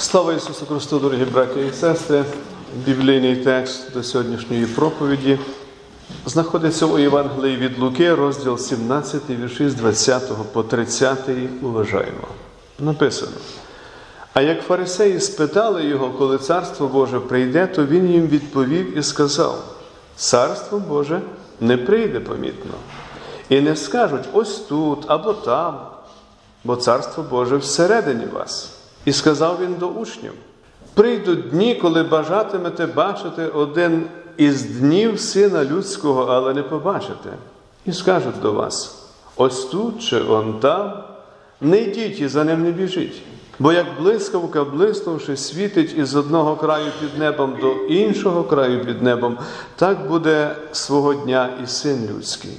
Слава Ісусу Христу, дорогі браті і сестри! Біблійний текст до сьогоднішньої проповіді знаходиться у Євангелії від Луки, розділ 17, вірші з 20 по 30. Уважаємо. Написано. А як фарисеї спитали його, коли царство Боже прийде, то він їм відповів і сказав: Царство Боже не прийде помітно. І не скажуть ось тут або там, бо царство Боже всередині вас. І сказав він до учнів: прийдуть дні, коли бажатимете бачити один із днів Сина Людського, але не побачите. І скажуть до вас: ось тут чи он там, не йдіть і за ним не біжіть. Бо як блискавка, блиснувши, світить із одного краю під небом до іншого краю під небом, так буде свого дня і син людський.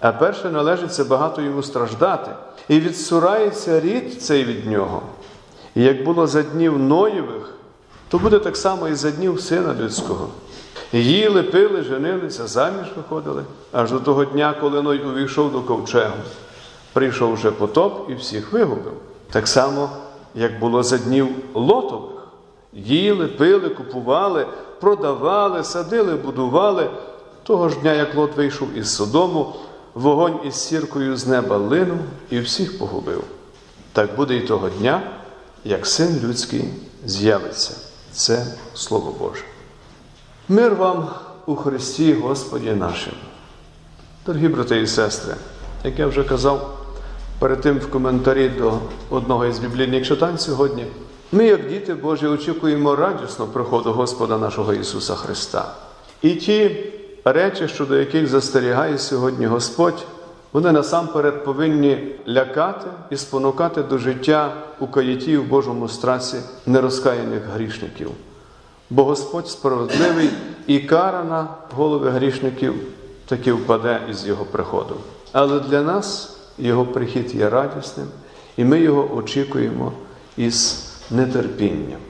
А перше належиться багато йому страждати, і відсурається рід цей від нього. І як було за днів Ноєвих, то буде так само і за днів сина людського. Їли, пили, женилися, заміж виходили, аж до того дня, коли Ной увійшов до ковчегу. Прийшов вже потоп і всіх вигубив. Так само, як було за днів Лотових. Їли, пили, купували, продавали, садили, будували. Того ж дня, як Лот вийшов із Содому, вогонь із сіркою з неба линув і всіх погубив. Так буде і того дня, як син людський з'явиться. Це Слово Боже. Мир вам у Христі Господі нашим. Дорогі брати і сестри, як я вже казав перед тим в коментарі до одного із біблійних читань сьогодні, ми, як діти Божі, очікуємо радісно приходу Господа нашого Ісуса Христа. І ті речі, щодо яких застерігає сьогодні Господь, вони насамперед повинні лякати і спонукати до життя у каяті в Божому страсі нерозкаяних грішників. Бо Господь справедливий і кара на голови грішників таки впаде із Його приходу. Але для нас Його прихід є радісним, і ми його очікуємо із нетерпінням.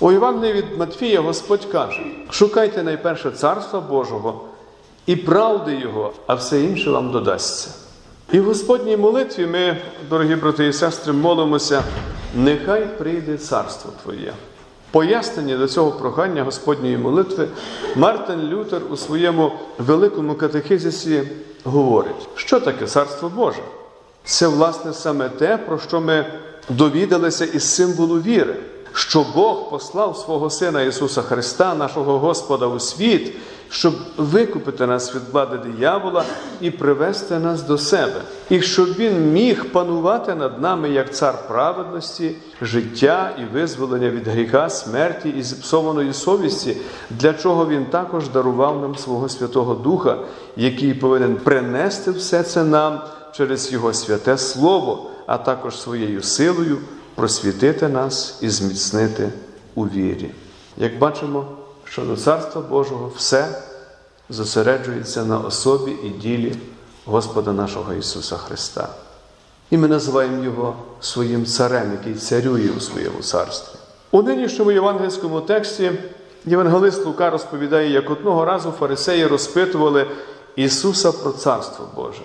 У Івангелії від Матфія Господь каже: шукайте найперше Царства Божого і правди Його, а все інше вам додасться. І в Господній молитві ми, дорогі брати і сестри, молимося, нехай прийде царство Твоє. Пояснення до цього прохання Господньої молитви Мартин Лютер у своєму великому катехизисі говорить, що таке Царство Боже? Це, власне, саме те, про що ми довідалися із символу віри, що Бог послав свого Сина Ісуса Христа, нашого Господа у світ, щоб викупити нас від влади диявола і привести нас до себе, і щоб Він міг панувати над нами як цар праведності, життя і визволення від гріха, смерті і зіпсованої совісті, для чого Він також дарував нам свого Святого Духа, який повинен принести все це нам через Його святе Слово, а також своєю силою просвітити нас і зміцнити у вірі. Як бачимо, що до Царства Божого все зосереджується на особі і ділі Господа нашого Ісуса Христа. І ми називаємо Його своїм царем, який царює у своєму царстві. У нинішньому євангельському тексті євангелист Лука розповідає, як одного разу фарисеї розпитували Ісуса про Царство Боже.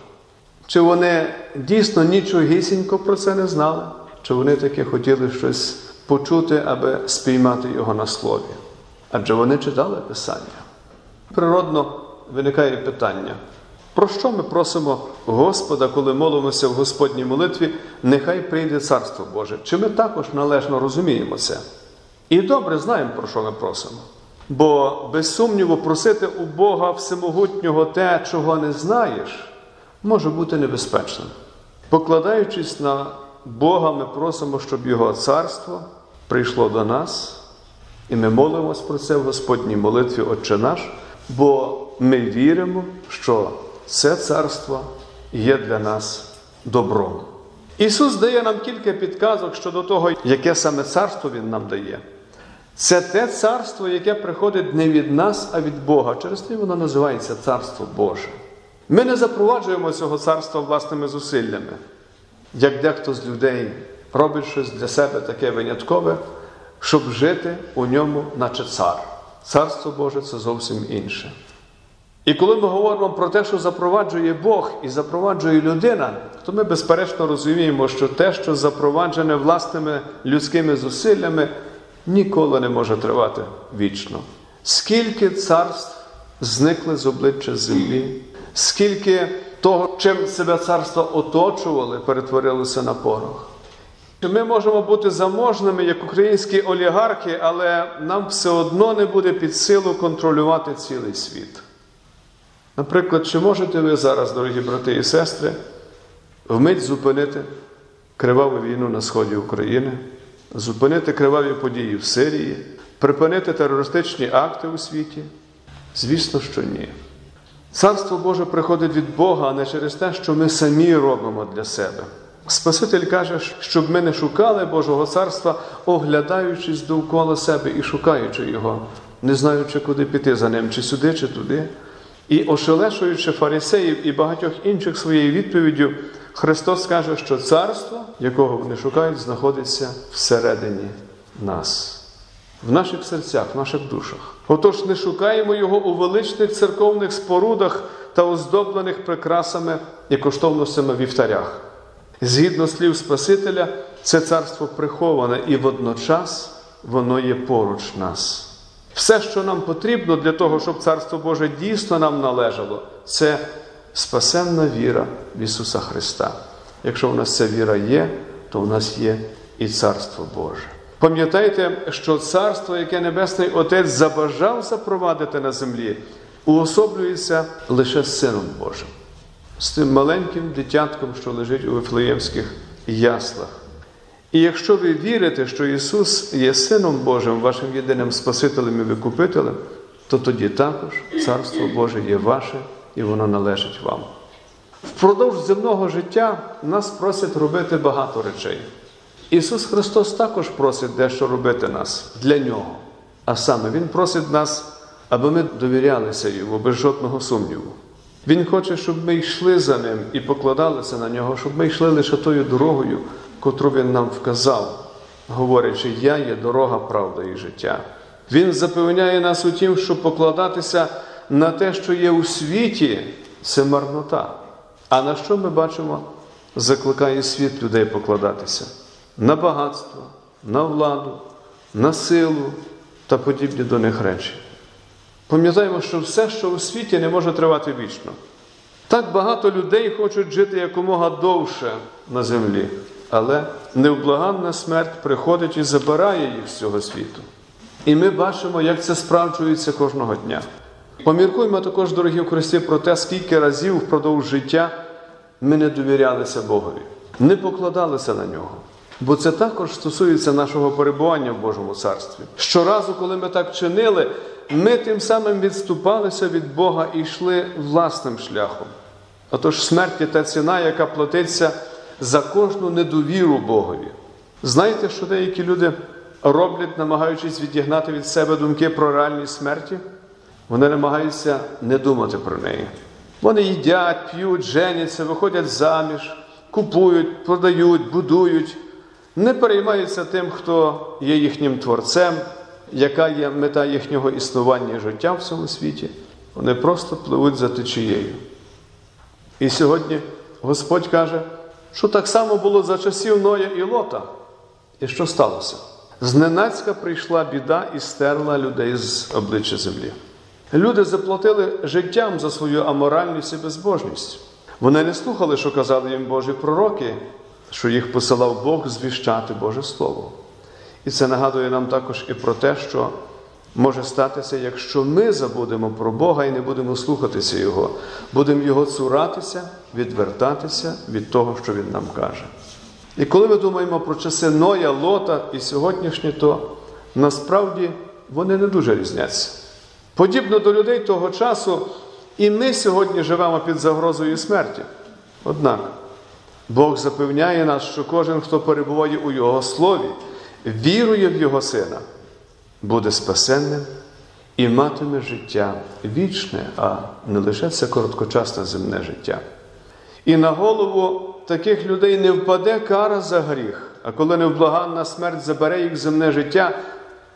Чи вони дійсно нічогісінько про це не знали, чи вони таки хотіли щось почути, аби спіймати його на слові? Адже вони читали Писання. Природно виникає питання, про що ми просимо Господа, коли молимося в Господній молитві, нехай прийде Царство Боже? Чи ми також належно розуміємо це? І добре знаємо, про що ми просимо. Бо, без сумніву, просити у Бога Всемогутнього те, чого не знаєш, може бути небезпечним. Покладаючись на Бога, ми просимо, щоб Його царство прийшло до нас, і ми молимось про це в Господній молитві Отче наш, бо ми віримо, що це царство є для нас добром. Ісус дає нам кілька підказок щодо того, яке саме царство Він нам дає. Це те царство, яке приходить не від нас, а від Бога. Через те воно називається Царство Боже. Ми не запроваджуємо цього царства власними зусиллями, як дехто з людей робить щось для себе таке виняткове, щоб жити у ньому, наче цар. Царство Боже це зовсім інше. І коли ми говоримо про те, що запроваджує Бог і запроваджує людина, то ми безперечно розуміємо, що те, що запроваджене власними людськими зусиллями, ніколи не може тривати вічно. Скільки царств зникли з обличчя землі, скільки того, чим себе царства оточували, перетворилося на порох. Ми можемо бути заможними, як українські олігархи, але нам все одно не буде під силу контролювати цілий світ. Наприклад, чи можете ви зараз, дорогі брати і сестри, вмить зупинити криваву війну на сході України, зупинити криваві події в Сирії, припинити терористичні акти у світі? Звісно, що ні. Царство Боже приходить від Бога, а не через те, що ми самі робимо для себе. Спаситель каже, щоб ми не шукали Божого царства, оглядаючись довкола себе і шукаючи його, не знаючи, куди піти за ним, чи сюди, чи туди. І ошелешуючи фарисеїв і багатьох інших своєю відповіддю, Христос каже, що царство, якого вони шукають, знаходиться всередині нас, в наших серцях, в наших душах. Отож, не шукаємо його у величних церковних спорудах та оздоблених прикрасами і коштовностями вівтарях. Згідно слів Спасителя, це царство приховане і водночас воно є поруч нас. Все, що нам потрібно для того, щоб Царство Боже дійсно нам належало, це спасенна віра в Ісуса Христа. Якщо в нас ця віра є, то в нас є і Царство Боже. Пам'ятайте, що царство, яке Небесний Отець забажав запровадити на землі, уособлюється лише Сином Божим, з тим маленьким дитятком, що лежить у Вифлеємських яслах. І якщо ви вірите, що Ісус є Сином Божим, вашим єдиним Спасителем і Викупителем, то тоді також Царство Боже є ваше і воно належить вам. Впродовж земного життя нас просять робити багато речей. Ісус Христос також просить дещо робити нас для Нього. А саме Він просить нас, аби ми довірялися Йому без жодного сумніву. Він хоче, щоб ми йшли за Ним і покладалися на нього, щоб ми йшли лише тою дорогою, котру Він нам вказав, говорячи, Я є дорога, правда і життя. Він запевняє нас у тім, що покладатися на те, що є у світі, це марнота. А на що ми бачимо, закликає світ людей покладатися? На багатство, на владу, на силу та подібні до них речі. Пам'ятаємо, що все, що у світі, не може тривати вічно. Так багато людей хочуть жити якомога довше на землі, але невблаганна смерть приходить і забирає їх з цього світу. І ми бачимо, як це справджується кожного дня. Поміркуємо також, дорогі в Христі, про те, скільки разів впродовж життя ми не довірялися Богові, не покладалися на нього. Бо це також стосується нашого перебування в Божому царстві. Щоразу, коли ми так чинили, ми тим самим відступалися від Бога і йшли власним шляхом. Отож, смерть є та ціна, яка платиться за кожну недовіру Богові. Знаєте, що деякі люди роблять, намагаючись відігнати від себе думки про реальність смерті? Вони намагаються не думати про неї. Вони їдять, п'ють, женяться, виходять заміж, купують, продають, будують, не переймаються тим, хто є їхнім творцем, яка є мета їхнього існування і життя в цьому світі. Вони просто пливуть за течією. І сьогодні Господь каже, що так само було за часів Ноя і Лота. І що сталося? Зненацька прийшла біда і стерла людей з обличчя землі. Люди заплатили життям за свою аморальність і безбожність. Вони не слухали, що казали їм Божі пророки, що їх посилав Бог звіщати Боже Слово. І це нагадує нам також і про те, що може статися, якщо ми забудемо про Бога і не будемо слухатися Його, будемо Його цуратися, відвертатися від того, що Він нам каже. І коли ми думаємо про часи Ноя, Лота і сьогоднішні, то насправді вони не дуже різняться. Подібно до людей того часу, і ми сьогодні живемо під загрозою смерті. Однак Бог запевняє нас, що кожен, хто перебуває у Його слові, вірує в Його Сина, буде спасенним і матиме життя вічне, а не лише це короткочасне земне життя. І на голову таких людей не впаде кара за гріх, а коли невблаганна смерть забере їх земне життя,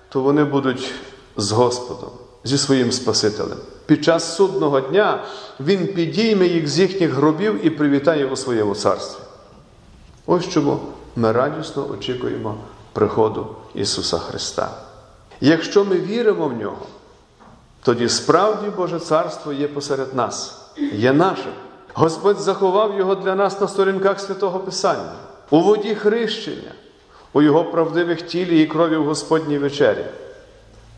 то вони будуть з Господом, зі своїм Спасителем. Під час судного дня Він підійме їх з їхніх гробів і привітає у своєму царстві. Ось чому ми радісно очікуємо приходу Ісуса Христа. Якщо ми віримо в нього, тоді справді Боже Царство є посеред нас, є наше. Господь заховав його для нас на сторінках святого Писання, у воді хрещення, у Його правдивих тілі і крові в Господній вечері.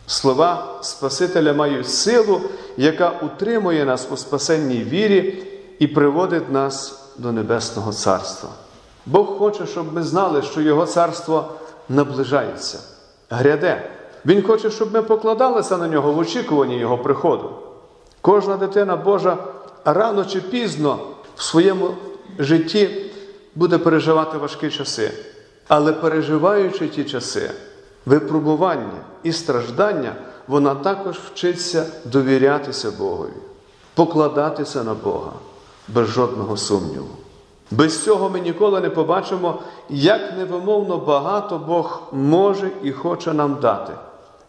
Слова Спасителя мають силу, яка утримує нас у спасенній вірі і приводить нас до Небесного Царства. Бог хоче, щоб ми знали, що Його царство наближається, гряде. Він хоче, щоб ми покладалися на нього в очікуванні Його приходу. Кожна дитина Божа рано чи пізно в своєму житті буде переживати важкі часи. Але переживаючи ті часи, випробування і страждання, вона також вчиться довірятися Богові, покладатися на Бога без жодного сумніву. Без цього ми ніколи не побачимо, як невимовно багато Бог може і хоче нам дати,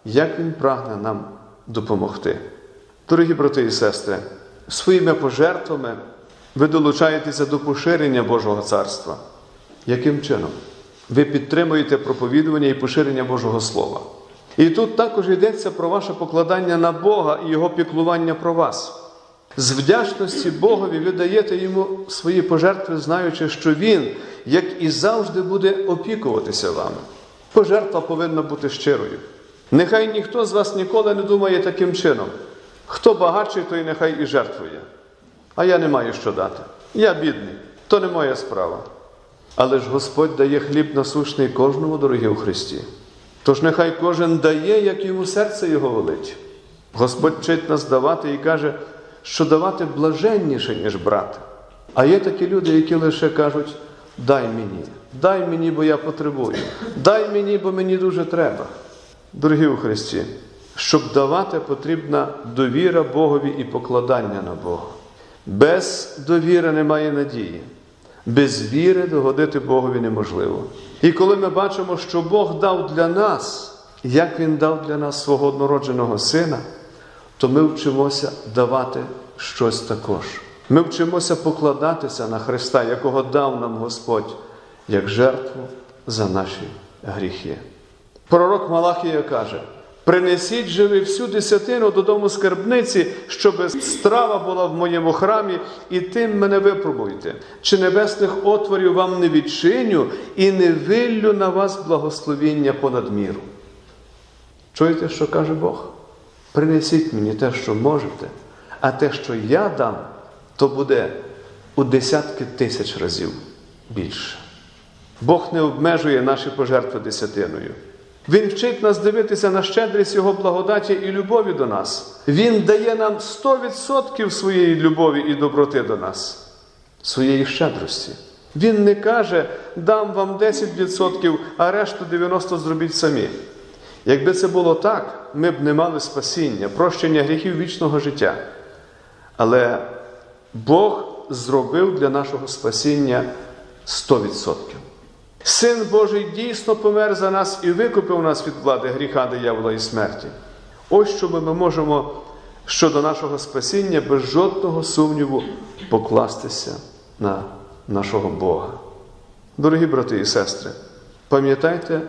як Він прагне нам допомогти. Дорогі брати і сестри, своїми пожертвами ви долучаєтеся до поширення Божого царства. Яким чином? Ви підтримуєте проповідування і поширення Божого Слова. І тут також йдеться про ваше покладання на Бога і Його піклування про вас. З вдячності Богові ви даєте йому свої пожертви, знаючи, що Він, як і завжди, буде опікуватися вами. Пожертва повинна бути щирою. Нехай ніхто з вас ніколи не думає таким чином. Хто багатший, той нехай і жертвує. А я не маю що дати. Я бідний, то не моя справа. Але ж Господь дає хліб насущний кожному, дорогі у Христі. Тож нехай кожен дає, як йому серце його велить. Господь вчить нас давати і каже, що давати блаженніше, ніж брати. А є такі люди, які лише кажуть: дай мені, дай мені, бо я потребую, дай мені, бо мені дуже треба. Дорогі у Христі, щоб давати, потрібна довіра Богові і покладання на Бога. Без довіри немає надії. Без віри догодити Богові неможливо. І коли ми бачимо, що Бог дав для нас, як Він дав для нас свого однородженого Сина, то ми вчимося давати щось також. Ми вчимося покладатися на Христа, якого дав нам Господь, як жертву за наші гріхи. Пророк Малахія каже: принесіть же ви всю десятину додому скарбниці, щоб страва була в моєму храмі, і тим мене випробуйте. Чи небесних отворів вам не відчиню і не виллю на вас благословіння понад міру. Чуєте, що каже Бог? Принесіть мені те, що можете, а те, що я дам, то буде у десятки тисяч разів більше. Бог не обмежує наші пожертви десятиною. Він вчить нас дивитися на щедрість Його благодаті і любові до нас. Він дає нам 100% своєї любові і доброти до нас, своєї щедрості. Він не каже, дам вам 10%, а решту 90% зробіть самі. Якби це було так, ми б не мали спасіння, прощення гріхів вічного життя. Але Бог зробив для нашого спасіння 100%. Син Божий дійсно помер за нас і викупив нас від влади гріха, диявола і смерті. Ось що ми можемо щодо нашого спасіння без жодного сумніву покластися на нашого Бога. Дорогі брати і сестри, пам'ятайте,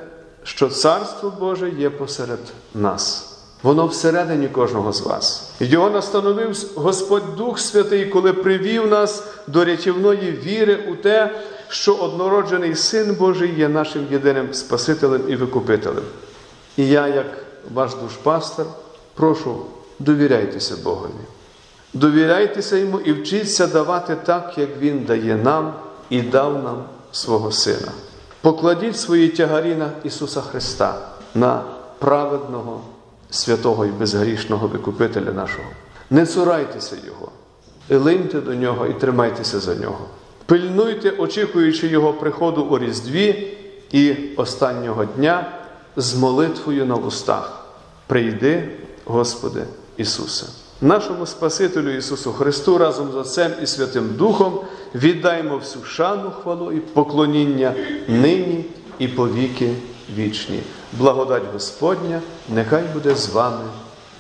що Царство Боже є посеред нас. Воно всередині кожного з вас. Його настановив Господь Дух Святий, коли привів нас до рятівної віри у те, що однороджений Син Божий є нашим єдиним Спасителем і Викупителем. І я, як ваш душпастер, прошу, довіряйтеся Богові. Довіряйтеся Йому і вчіться давати так, як Він дає нам і дав нам свого Сина. Покладіть свої тягарі на Ісуса Христа, на праведного, святого і безгрішного Викупителя нашого. Не цурайтеся Його, линьте до Нього і тримайтеся за Нього. Пильнуйте, очікуючи Його приходу у Різдві і останнього дня з молитвою на устах. Прийди, Господи Ісусе. Нашому Спасителю Ісусу Христу разом з Отцем і Святим Духом віддаємо всю шану, хвалу і поклоніння нині і повіки вічні. Благодать Господня, нехай буде з вами.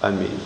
Амінь.